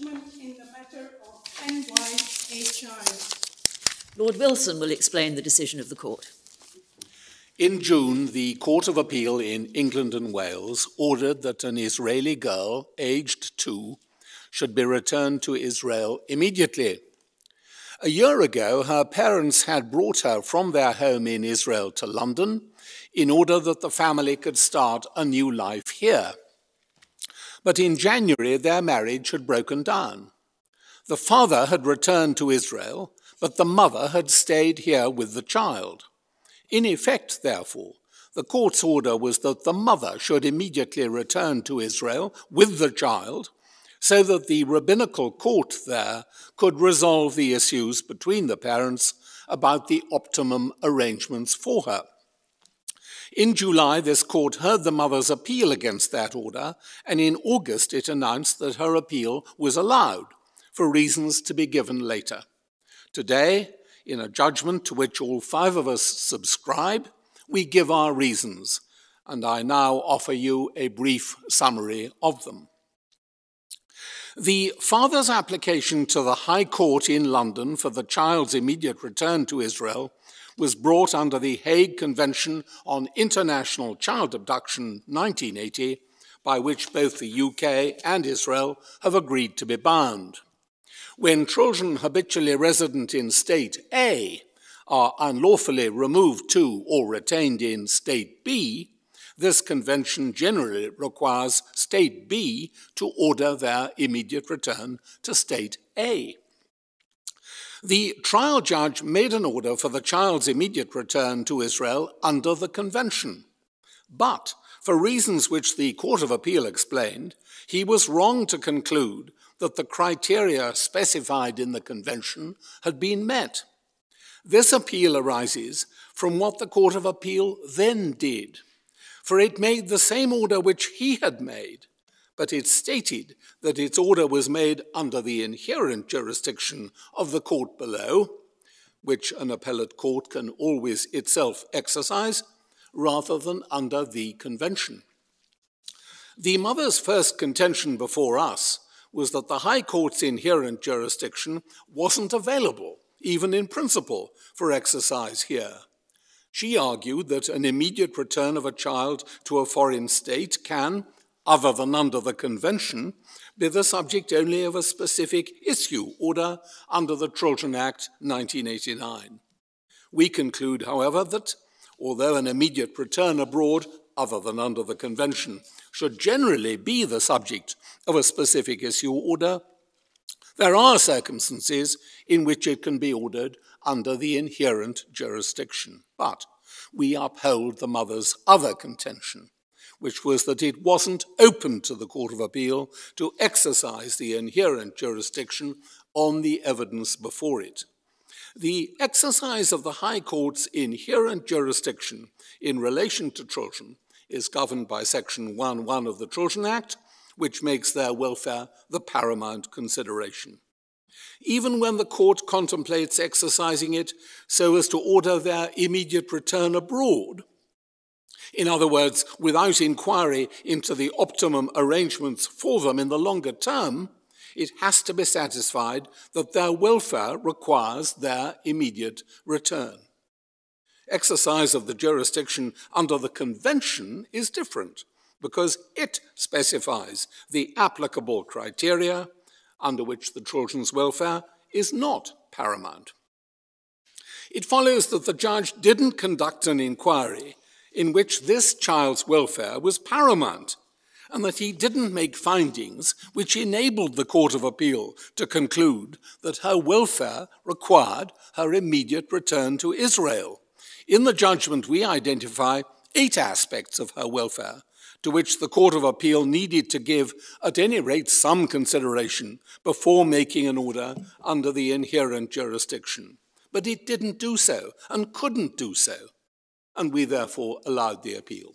judgment in the matter of NY A child. Lord Wilson will explain the decision of the court. In June, the Court of Appeal in England and Wales ordered that an Israeli girl, aged two, should be returned to Israel immediately. A year ago, her parents had brought her from their home in Israel to London in order that the family could start a new life here. But in January, their marriage had broken down. The father had returned to Israel, but the mother had stayed here with the child. In effect, therefore, the court's order was that the mother should immediately return to Israel with the child so that the rabbinical court there could resolve the issues between the parents about the optimum arrangements for her. In July, this court heard the mother's appeal against that order, and in August it announced that her appeal was allowed, for reasons to be given later. Today, in a judgment to which all five of us subscribe, we give our reasons, and I now offer you a brief summary of them. The father's application to the High Court in London for the child's immediate return to Israel was brought under the Hague Convention on International Child Abduction 1980, by which both the UK and Israel have agreed to be bound. When children habitually resident in State A are unlawfully removed to or retained in State B, this convention generally requires State B to order their immediate return to State A. The trial judge made an order for the child's immediate return to Israel under the convention. But, for reasons which the Court of Appeal explained, he was wrong to conclude that the criteria specified in the convention had been met. This appeal arises from what the Court of Appeal then did for it made the same order which he had made, but it stated that its order was made under the inherent jurisdiction of the court below, which an appellate court can always itself exercise, rather than under the convention. The mother's first contention before us was that the High Court's inherent jurisdiction wasn't available, even in principle, for exercise here. She argued that an immediate return of a child to a foreign state can, other than under the Convention, be the subject only of a specific issue order under the Children Act 1989. We conclude, however, that although an immediate return abroad, other than under the Convention, should generally be the subject of a specific issue order, there are circumstances in which it can be ordered under the inherent jurisdiction. But we uphold the mother's other contention, which was that it wasn't open to the Court of Appeal to exercise the inherent jurisdiction on the evidence before it. The exercise of the High Court's inherent jurisdiction in relation to children is governed by Section 1.1 of the Children Act, which makes their welfare the paramount consideration even when the court contemplates exercising it so as to order their immediate return abroad. In other words, without inquiry into the optimum arrangements for them in the longer term, it has to be satisfied that their welfare requires their immediate return. Exercise of the jurisdiction under the convention is different because it specifies the applicable criteria under which the children's welfare is not paramount. It follows that the judge didn't conduct an inquiry in which this child's welfare was paramount, and that he didn't make findings which enabled the Court of Appeal to conclude that her welfare required her immediate return to Israel. In the judgment, we identify eight aspects of her welfare to which the Court of Appeal needed to give at any rate some consideration before making an order under the inherent jurisdiction. But it didn't do so and couldn't do so, and we therefore allowed the appeal.